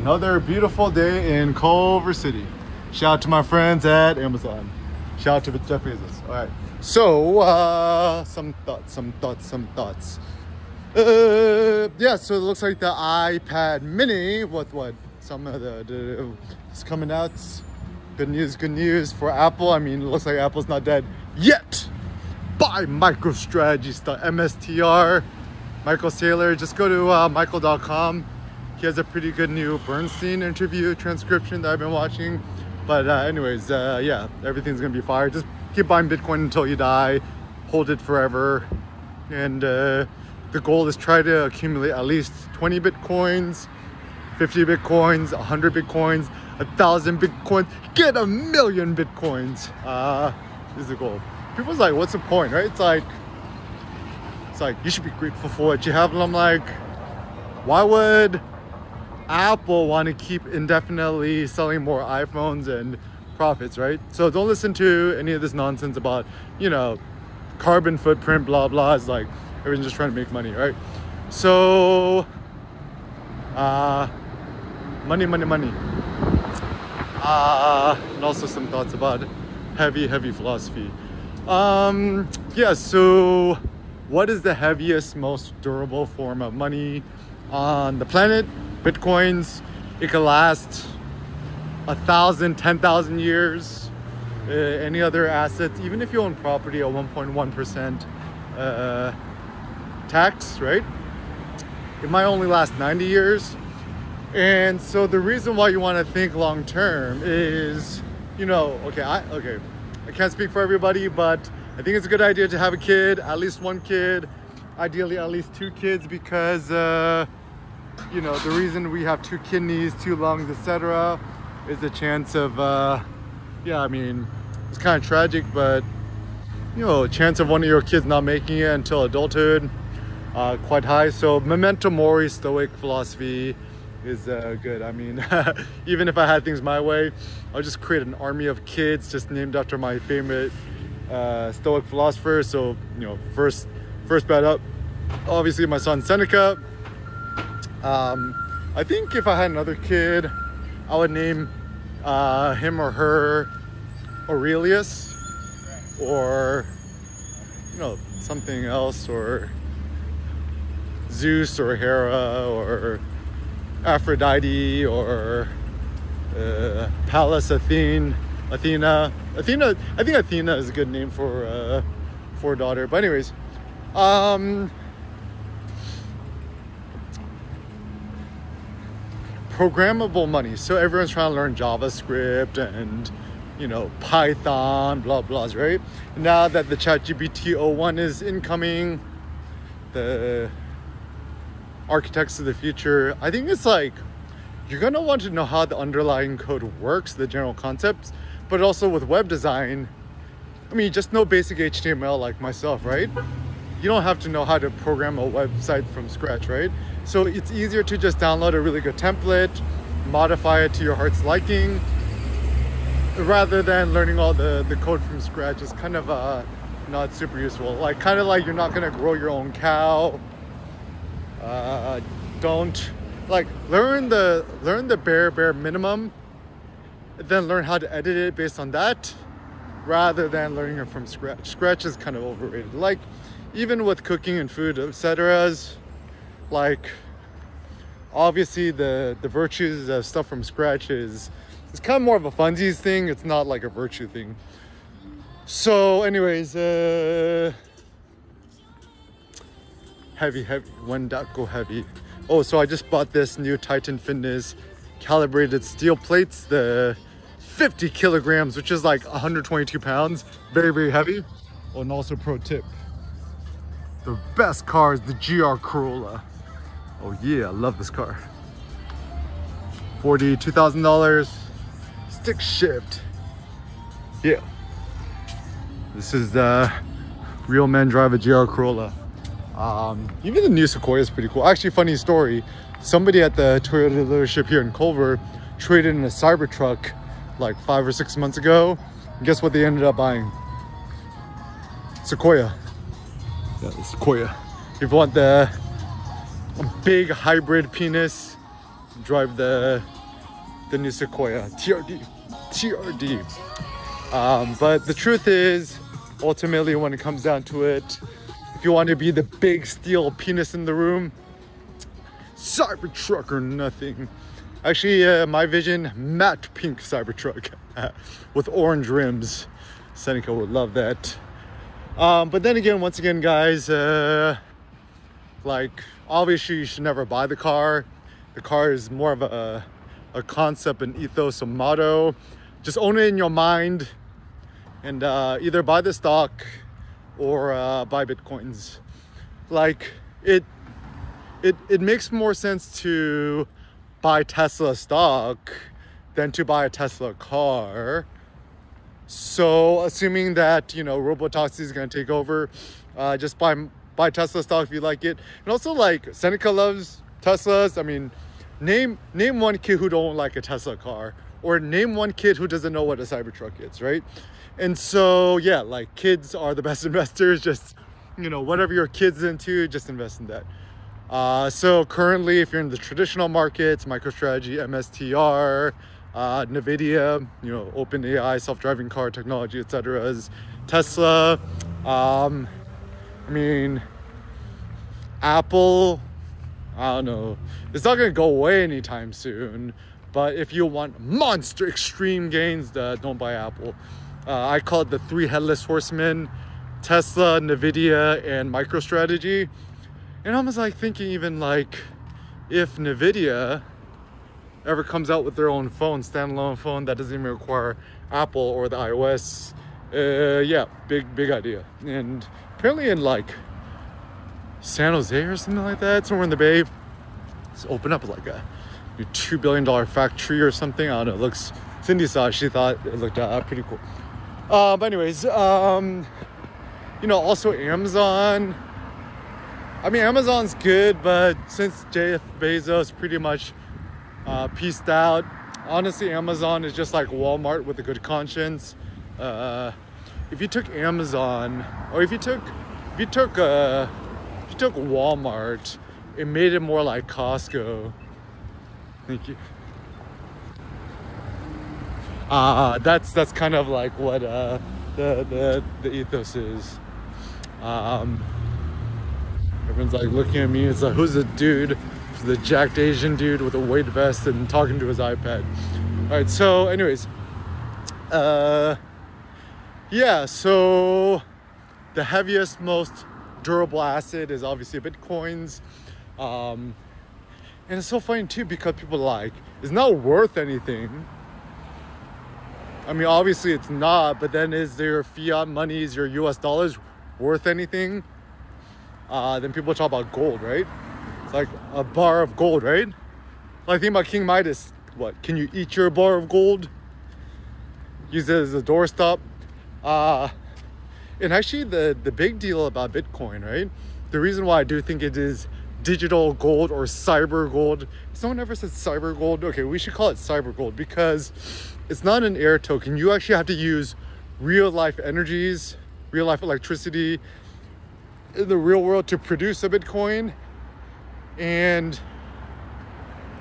Another beautiful day in Culver City. Shout out to my friends at Amazon. Shout out to Jeff Bezos. All right. So, uh, some thoughts, some thoughts, some thoughts. Uh, yeah, so it looks like the iPad mini with what? Some of the, the it's coming out. Good news, good news for Apple. I mean, it looks like Apple's not dead yet. Buy MicroStrategy stuff, MSTR, Michael Saylor. Just go to uh, michael.com. He has a pretty good new Bernstein interview transcription that I've been watching. But uh, anyways, uh, yeah, everything's gonna be fire. Just keep buying Bitcoin until you die. Hold it forever. And uh, the goal is try to accumulate at least 20 Bitcoins, 50 Bitcoins, 100 Bitcoins, a thousand Bitcoins, get a million Bitcoins. Uh, is the goal. People's like, what's the point, right? It's like, it's like, you should be grateful for what you have. And I'm like, why would Apple want to keep indefinitely selling more iPhones and profits, right? So don't listen to any of this nonsense about, you know, carbon footprint, blah, blah. It's like everyone's just trying to make money, right? So, uh, money, money, money. Uh, and also some thoughts about heavy, heavy philosophy. Um, yeah, so what is the heaviest, most durable form of money on the planet? Bitcoins. It could last a thousand, ten thousand years. Uh, any other assets, even if you own property at 1.1% uh, tax, right? It might only last 90 years. And so the reason why you want to think long term is, you know, okay, I okay, I can't speak for everybody, but I think it's a good idea to have a kid, at least one kid, ideally at least two kids, because uh, you know the reason we have two kidneys, two lungs, etc., is the chance of, uh, yeah, I mean, it's kind of tragic, but you know, chance of one of your kids not making it until adulthood, uh, quite high. So memento mori, Stoic philosophy is uh, good. I mean, even if I had things my way, I'll just create an army of kids just named after my favorite uh, Stoic philosopher. So, you know, first, first bet up, obviously my son Seneca. Um, I think if I had another kid, I would name uh, him or her Aurelius or, you know, something else or Zeus or Hera or Aphrodite or uh, Pallas Athene, Athena. Athena, I think Athena is a good name for uh, for daughter. But anyways, um, programmable money. So everyone's trying to learn JavaScript and you know Python, blah blahs, right? Now that the ChatGPT 01 is incoming, the architects of the future, I think it's like you're gonna want to know how the underlying code works, the general concepts, but also with web design, I mean, just know basic HTML like myself, right? You don't have to know how to program a website from scratch, right? So it's easier to just download a really good template, modify it to your heart's liking, rather than learning all the, the code from scratch is kind of uh, not super useful. Like kind of like you're not gonna grow your own cow. Uh, don't like learn the learn the bare bare minimum, then learn how to edit it based on that, rather than learning it from scratch. Scratch is kind of overrated. Like even with cooking and food, etc. Like obviously the the virtues of stuff from scratch is it's kind of more of a funsies thing. It's not like a virtue thing. So, anyways, uh, heavy, heavy. When that go heavy. Oh, so I just bought this new Titan Fitness calibrated steel plates, the 50 kilograms, which is like 122 pounds. Very, very heavy. Oh, and also pro tip. The best car is the GR Corolla. Oh yeah, I love this car. $42,000 stick shift. Yeah. This is the real men drive a GR Corolla. Um, even the new Sequoia is pretty cool. Actually, funny story. Somebody at the Toyota dealership here in Culver traded in a Cybertruck like five or six months ago. And guess what they ended up buying? Sequoia. Yeah, the Sequoia. If you want the big hybrid penis drive the the new Sequoia TRD TRD. Um, but the truth is, ultimately, when it comes down to it, if you want to be the big steel penis in the room, Cybertruck or nothing. Actually, uh, my vision, matte pink Cybertruck with orange rims. Seneca would love that. Um, but then again, once again, guys, uh, like obviously you should never buy the car. The car is more of a, a concept, an ethos, a motto. Just own it in your mind and uh, either buy the stock or uh, buy bitcoins. Like it, it, it makes more sense to buy Tesla stock than to buy a Tesla car. So assuming that you know Robotaxi is going to take over, uh, just buy buy Tesla stock if you like it. And also like Seneca loves Teslas. I mean, name name one kid who don't like a Tesla car, or name one kid who doesn't know what a Cybertruck is, right? And so yeah, like kids are the best investors. Just you know whatever your kids into, just invest in that. Uh, so currently, if you're in the traditional markets, MicroStrategy, MSTR, uh, NVIDIA, you know, OpenAI, self-driving car technology, etc. is Tesla. Um, I mean, Apple, I don't know. It's not going to go away anytime soon. But if you want monster extreme gains, uh, don't buy Apple. Uh, I call it the three headless horsemen, Tesla, NVIDIA, and MicroStrategy. And I was like thinking even like if NVIDIA ever comes out with their own phone, standalone phone that doesn't even require Apple or the iOS, uh, yeah, big, big idea. And apparently in like San Jose or something like that, somewhere in the Bay, it's open up like a $2 billion factory or something. I don't know, it looks, Cindy saw it, she thought it looked uh, pretty cool. Uh, but anyways, um, you know, also Amazon, I mean, Amazon's good, but since Jeff Bezos pretty much uh, pieced out, honestly, Amazon is just like Walmart with a good conscience. Uh, if you took Amazon, or if you took, if you took, uh, if you took Walmart, it made it more like Costco. Thank you. Uh, that's that's kind of like what uh, the the the ethos is. Um, Everyone's like looking at me. It's like, who's the dude? The jacked Asian dude with a weight vest and talking to his iPad. All right. So, anyways, uh, yeah. So, the heaviest, most durable asset is obviously Bitcoins. Um, and it's so funny too because people like it's not worth anything. I mean, obviously it's not, but then is your fiat money, is your US dollars worth anything? uh, then people talk about gold, right? It's like a bar of gold, right? Like think about King Midas. What? Can you eat your bar of gold? Use it as a doorstop. Uh, and actually, the the big deal about Bitcoin, right? The reason why I do think it is digital gold or cyber gold. Someone ever said cyber gold? Okay, we should call it cyber gold because it's not an air token. You actually have to use real life energies, real life electricity, in the real world to produce a Bitcoin. And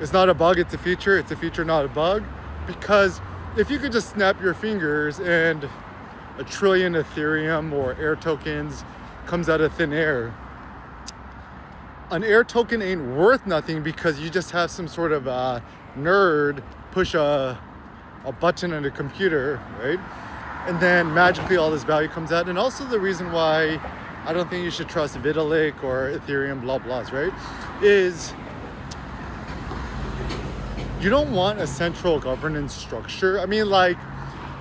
it's not a bug, it's a feature. It's a feature, not a bug. Because if you could just snap your fingers and a trillion Ethereum or air tokens comes out of thin air, an air token ain't worth nothing because you just have some sort of uh, nerd push a, a button on a computer, right? And then magically all this value comes out. And also the reason why I don't think you should trust Vitalik or Ethereum, blah, blahs, right? Is you don't want a central governance structure. I mean, like,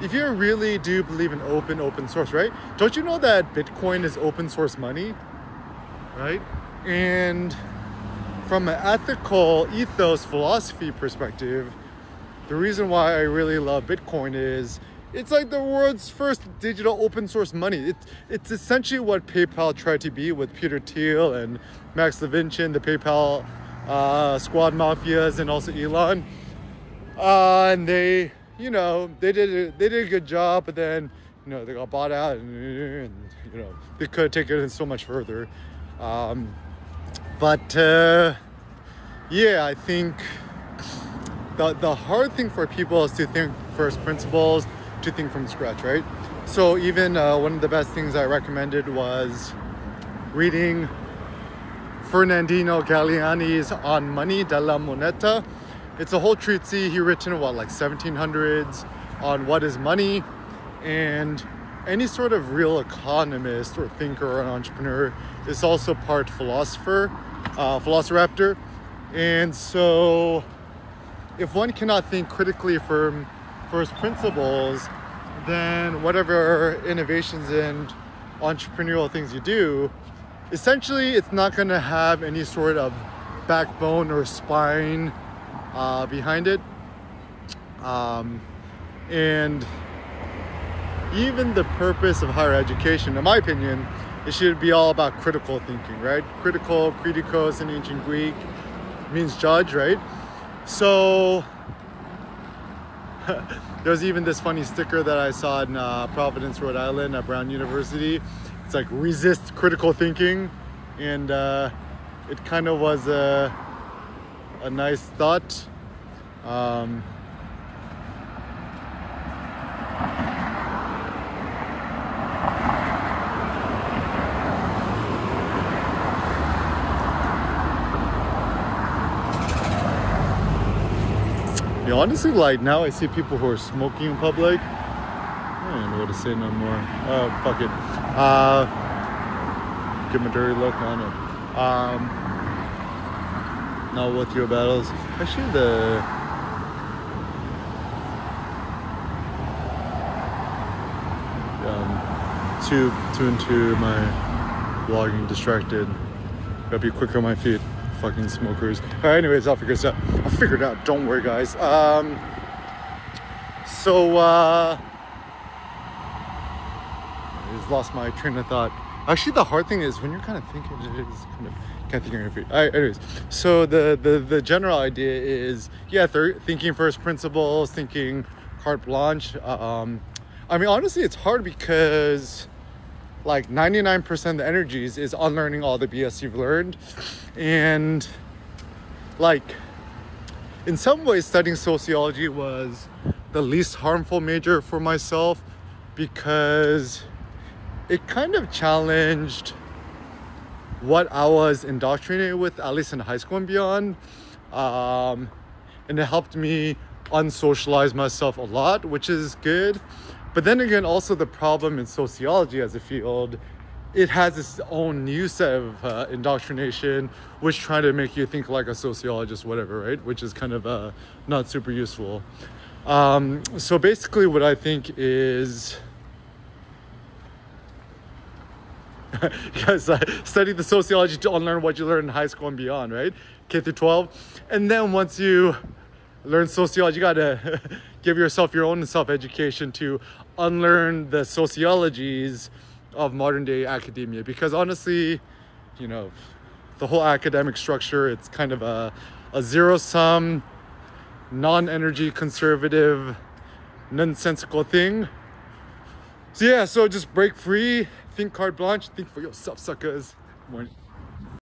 if you really do believe in open, open source, right? Don't you know that Bitcoin is open source money, right? And from an ethical ethos philosophy perspective, the reason why I really love Bitcoin is it's like the world's first digital open source money. It, it's essentially what PayPal tried to be with Peter Thiel and Max Levchin, the PayPal uh, squad mafias, and also Elon. Uh, and they, you know, they did a, they did a good job, but then you know they got bought out, and, and you know they could have taken it so much further. Um, but uh, yeah, I think the, the hard thing for people is to think first principles, think from scratch, right? So even uh, one of the best things I recommended was reading Ferdinando Galiani's On Money della Moneta. It's a whole treatise he written what like 1700s on what is money and any sort of real economist or thinker or entrepreneur is also part philosopher, uh, velociraptor. And so if one cannot think critically from first principles, then whatever innovations and entrepreneurial things you do, essentially it's not going to have any sort of backbone or spine uh, behind it. Um, and even the purpose of higher education, in my opinion, it should be all about critical thinking, right? Critical, kritikos in ancient Greek means judge, right? So there's even this funny sticker that I saw in uh, Providence, Rhode Island at Brown University. It's like resist critical thinking, and uh, it kind of was a a nice thought. Um, honestly, like now I see people who are smoking in public. I don't know what to say no more. Uh, fuck it. Uh, give him a dirty look on it. Um, not with your battles. Actually, the um, too too into my vlogging distracted. Gotta be quick on my feet fucking smokers. Uh, anyways, I'll figure this out. I'll figure it out. Don't worry, guys. Um, so, uh, I just lost my train of thought. Actually, the hard thing is when you're kind of thinking, it is kind of can't think on your feet. All right, anyways, so the the the general idea is yeah, th- thinking first principles, thinking carte blanche. Um, I mean, honestly, it's hard because like 99% of the energies is unlearning all the BS you've learned. And like in some ways studying sociology was the least harmful major for myself because it kind of challenged what I was indoctrinated with, at least in high school and beyond. Um, and it helped me unsocialize myself a lot, which is good. But then again, also the problem in sociology as a field, it has its own new set of uh, indoctrination, which try to make you think like a sociologist, whatever, right? Which is kind of uh, not super useful. Um, so basically, what I think is. because uh, study the sociology to unlearn what you learned in high school and beyond, right? K through 12. And then once you learn sociology, you gotta give yourself your own self education to unlearn the sociologies of modern day academia. Because honestly, you know, the whole academic structure, it's kind of a, a zero sum, non energy conservative, nonsensical thing. So, yeah, so just break free, think carte blanche, think for yourself, suckers. Morning.